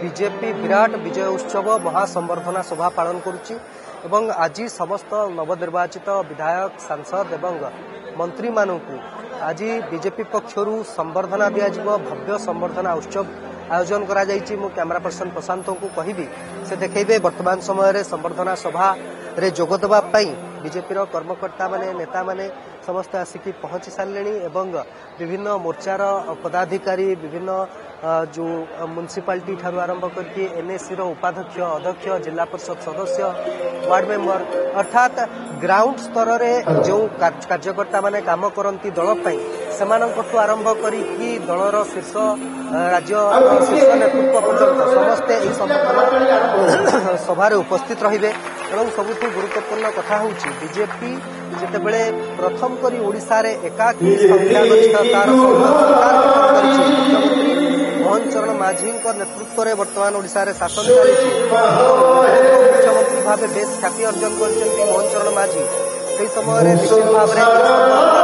BJP ବିରାଟ ବିଜୟ ଉତ୍ସବ ମହାସମ୍ବର୍ଦ୍ଧନା ସଭା ପାଳନ କରୁଛି ଏବଂ ଆଜି ସମସ୍ତ ନବନିର୍ବାଚିତ ବିଧାୟକ ସାଂସଦ ଏବଂ ମନ୍ତ୍ରୀମାନଙ୍କୁ ଆଜି ବିଜେପି ପକ୍ଷରୁ ସମ୍ବର୍ଦ୍ଧନା ଦିଆଯିବ ଭବ୍ୟ ସମ୍ବର୍ଦ୍ଧନା ଉତ୍ସବ ଆୟୋଜନ କରାଯାଇଛି ମୁଁ କ୍ୟାମେରା ପର୍ସନ ପ୍ରଶାନ୍ତଙ୍କୁ କହିବି ସେ ଦେଖାଇବେ ବର୍ତ୍ତମାନ ସମୟରେ ସମ୍ବର୍ଦ୍ଧନା ସଭାରେ ଯୋଗଦେବା ପାଇଁ ବିଜେପିର କର୍ମକର୍ତ୍ତାମାନେ ନେତାମାନେ ସମସ୍ତେ ଆସିକି ପହଞ୍ଚି ସାରିଲେଣି ଏବଂ ବିଭିନ୍ନ ମୋର୍ଚ୍ଚାର ପଦାଧିକାରୀ ବିଭିନ୍ନ ଯେଉଁ ମ୍ୟୁନିସିପାଲିଟି ଠାରୁ ଆରମ୍ଭ କରିକି ଏନ୍ଏସିର ଉପାଧ୍ୟକ୍ଷ ଅଧ୍ୟକ୍ଷ ଜିଲ୍ଲା ପରିଷଦ ସଦସ୍ୟ ୱାର୍ଡ ମେମ୍ବର ଅର୍ଥାତ୍ ଗ୍ରାଉଣ୍ଡ ସ୍ତରରେ ଯେଉଁ କାର୍ଯ୍ୟକର୍ତ୍ତାମାନେ କାମ କରନ୍ତି ଦଳ ପାଇଁ ସେମାନଙ୍କଠୁ ଆରମ୍ଭ କରିକି ଦଳର ଶୀର୍ଷ ରାଜ୍ୟ ଶୀର୍ଷ ନେତୃତ୍ୱ ପର୍ଯ୍ୟନ୍ତ ସମସ୍ତେ ଏହି ସମର୍ଥନ ସଭାରେ ଉପସ୍ଥିତ ରହିବେ ଏବଂ ସବୁଠୁ ଗୁରୁତ୍ୱପୂର୍ଣ୍ଣ କଥା ହେଉଛି ବିଜେପି ଯେତେବେଳେ ପ୍ରଥମ କରି ଓଡ଼ିଶାରେ ଏକାକୀ ସଂଖ୍ୟାଗରିଷ୍ଠତାର ମୋହନ ଚରଣ ମାଝୀଙ୍କ ନେତୃତ୍ୱରେ ବର୍ତ୍ତମାନ ଓଡ଼ିଶାରେ ଶାସନ ଚାଲିଛି ମୁଖ୍ୟମନ୍ତ୍ରୀ ଭାବେ ବେଶ୍ ଖ୍ୟାତି ଅର୍ଜନ କରିଛନ୍ତି ମୋହନ ଚରଣ ମାଝୀ ସେହି ସମୟରେ ନିଶ୍ଚିତ ଭାବରେ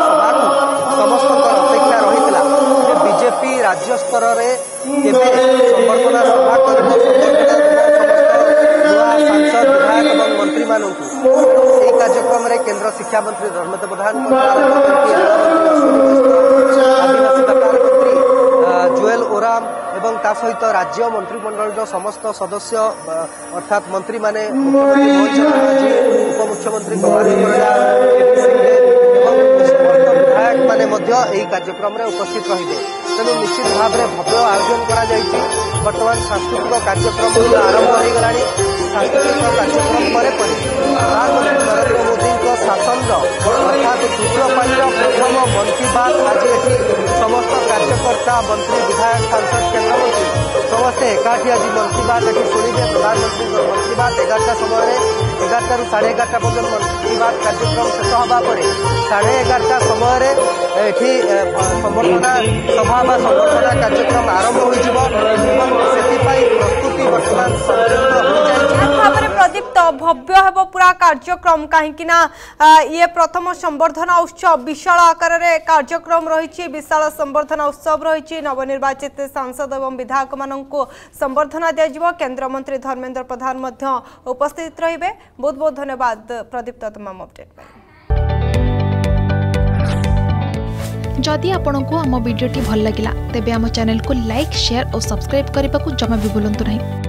ସଭାକୁ ସମସ୍ତଙ୍କର ଅପେକ୍ଷା ରହିଥିଲା ବିଜେପି ରାଜ୍ୟ ସ୍ତରରେ କେବେ ସମ୍ବର୍ଦ୍ଧନା ସଭା କରିବ ସାଂସଦ ବିଧାୟକ ଏବଂ ମନ୍ତ୍ରୀମାନଙ୍କୁ ସେହି କାର୍ଯ୍ୟକ୍ରମରେ କେନ୍ଦ୍ର ଶିକ୍ଷାମନ୍ତ୍ରୀ ଧର୍ମେନ୍ଦ୍ର ପ୍ରଧାନ ତା ସହିତ ରାଜ୍ୟ ମନ୍ତ୍ରିମଣ୍ଡଳୀର ସମସ୍ତ ସଦସ୍ୟ ଅର୍ଥାତ୍ ମନ୍ତ୍ରୀମାନେ ଉପମୁଖ୍ୟମନ୍ତ୍ରୀ ବିଧାୟକମାନେ ମଧ୍ୟ ଏହି କାର୍ଯ୍ୟକ୍ରମରେ ଉପସ୍ଥିତ ରହିବେ ତେଣୁ ନିଶ୍ଚିତ ଭାବରେ ଭବ୍ୟ ଆୟୋଜନ କରାଯାଇଛି ବର୍ତ୍ତମାନ ସାଂସ୍କୃତିକ କାର୍ଯ୍ୟକ୍ରମ ଆରମ୍ଭ ହୋଇଗଲାଣି ସାଂସ୍କୃତିକ କାର୍ଯ୍ୟକ୍ରମ ପରେ ପରେ ପ୍ରଧାନମନ୍ତ୍ରୀ ନରେନ୍ଦ୍ର ମୋଦିଙ୍କ ଶାସନର ଅର୍ଥାତ୍ ଯୁବପାଣିର ପ୍ରଥମ ମନ୍ କି ବାତ୍ ଆଜି ଏଠି ସମସ୍ତ କାର୍ଯ୍ୟକର୍ତ୍ତା ମନ୍ତ୍ରୀ ବିଧାୟକ ସାଂସଦ କେନ୍ଦ୍ରମନ୍ତ୍ରୀ ସମସ୍ତେ ଏକାଠି ଆଜି ମନ୍ କି ବାତ୍ ଏଠି ଶୁଣିବେ ପ୍ରଧାନମନ୍ତ୍ରୀଙ୍କ ମନ୍ କି ବାତ୍ ଏଗାରଟା ସମୟରେ ଏଗାରଟାରୁ ସାଢ଼େ ଏଗାରଟା ପର୍ଯ୍ୟନ୍ତ ମନ୍ କି ବାତ୍ କାର୍ଯ୍ୟକ୍ରମ ଶେଷ ହେବା ପରେ ସାଢ଼େ ଏଗାରଟା ସମୟରେ ଏଠି ସମ୍ବର୍ଦ୍ଧନା ସଭା ବା ସମ୍ବର୍ଦ୍ଧନା କାର୍ଯ୍ୟକ୍ରମ ଆରମ୍ଭ ହୋଇଯିବ ভব্য হব পুরা কার্যক্রম কিনা ইয়ে প্রথম সম্বর্ধনা উৎসব বিশাল আকারে কার্যক্রম রয়েছে বিশাল সম্বর্ধনা উৎসব রয়েছে নবনির্বাচিত সাংসদ এবং বিধায়ক মানুষ সম্বর্ধনা দিয়াযিব কেন্দ্রমন্ত্রী ধর্মেন্দ্র প্রধান উপস্থিত রহবে বহুত বহুত ধন্যবাদ প্রদীপ তমাম অপডেট যদি আপনার আম ভিডিওটি ভাল লাগিলা তেবে আম চ্যানেল কু লাইক সেয়ার ও সবসক্রাইব করা জমা বি ভুলতু না